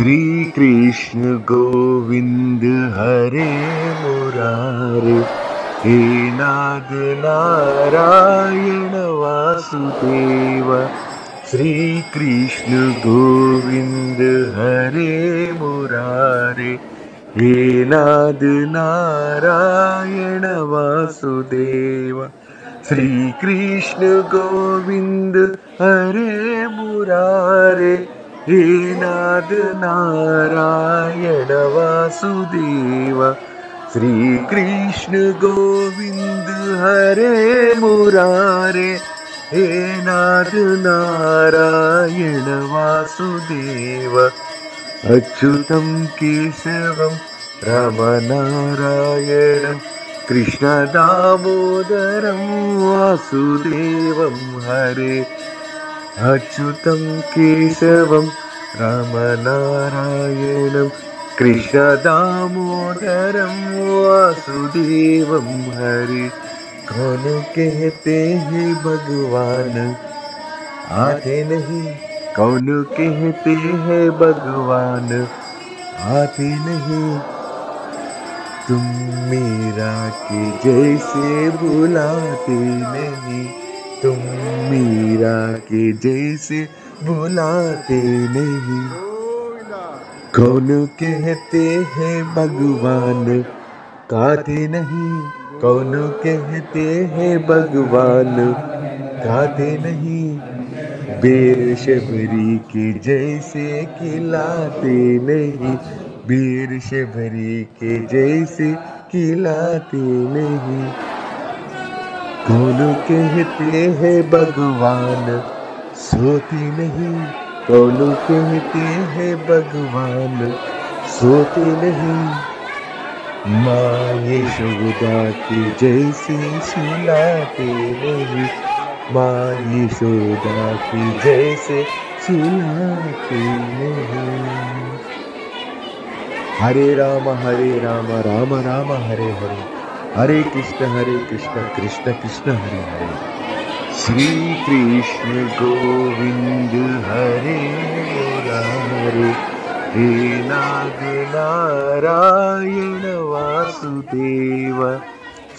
श्रीकृष्ण गोविन्द हरे मुरारे मरारेनाद नारायण वासुदेव। श्रीकृष्ण गोविन्द हरे मुरारे हे नाद नारायण वासुदेव। श्रीकृष्ण गोविन्द हरे मुरारे। नाद नारायण वासुदेव श्री कृष्ण गोविंद हरे मुरारे हे नाद नारायण वासुदेव। अच्युतं केशवं रामनारायणं कृष्णदामोदरं वासुदेवं हरे अच्युतं केशवं रामनारायणं कृष्णदामोदरं वासुदेवं हरे कौन कहते हैं भगवान। आते नहीं कौन कहते हैं भगवान। आते नहीं, तुम मेरा के जैसे बुलाते नहीं, तुम मीरा के जैसे बुलाते नहीं। कौन कहते हैं भगवान? काते नहीं। कौन कहते हैं भगवान? काते नहीं। बेर शबरी के जैसे खिलाते नहीं। बेर शबरी के जैसे खिलाते नहीं। कौन कहते हैं भगवान। सोती नहीं कौन कहते हैं भगवान। सोते नहीं माँ यशोदा के जैसे सुलाते नहीं। माँ यशोदा के जैसे सुलाते नहीं। हरे राम हरे राम राम राम, हरे हरे। हरे कृष्ण हरे कृष्ण कृष्ण कृष्ण हरे हरे। श्री कृष्ण गोविंद हरे मुरारे हे नाग नारायण वासुदेव।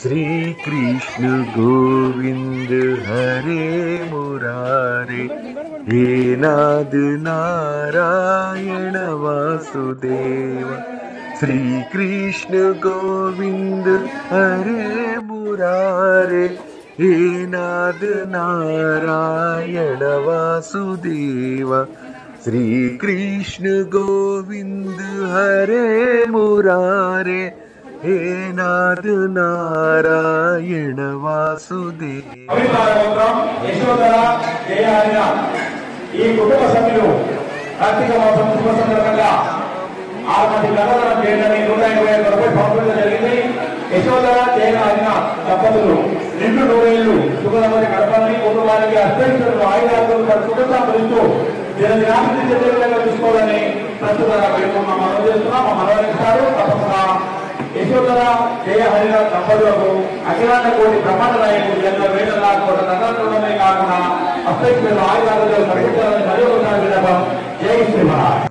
श्री कृष्ण गोविंद हरे मुरारे। हे नाद नारायण वासुदेव ശ്രീ കൃഷ്ണ ഗോവിന്ദ ഹരേ മുരാരേ ഹേ നാഥ നാരായണ വാസുദേവ. ശ്രീകൃഷ്ണ ഗോവിന്ദ ഹരേ മുരാരേ ഹേ നാഥ നാരായണ വാസുദേവ. ഈ കുടുംബ സംഘവും കാർത്തിക മാസം കുടുംബ സംഘമല്ല ఆరు మంది గణవరం చేయడానికి నూట ఇరవై ఒక్క రూపాయలు పంపించడం జరిగింది. యశోధర జయనాలిన దంపతులు రెండు నూరేళ్ళు సుఖదమని గడపాలని కుటుంబానికి అత్యంతలు ఆయుధాలతో సుఖ సంపదిస్తూ దినదినాభివృద్ధి చెందే విధంగా చూసుకోవాలని ప్రస్తుత మనం చేస్తున్నాం. మా మనవరిస్తారు తప్పకుండా యశోధర జయ హరిర దంపతులకు అఖిలాండ కోటి బ్రహ్మాండ నాయకులు జన్మ వేల కోట నగరంలోనే కాకుండా అస్తైక్యుల ఆయుధాలతో పరిగెత్తాలని మరొకసారి ఒకసారి విన్నపం. జై శ్రీమహారాజ్.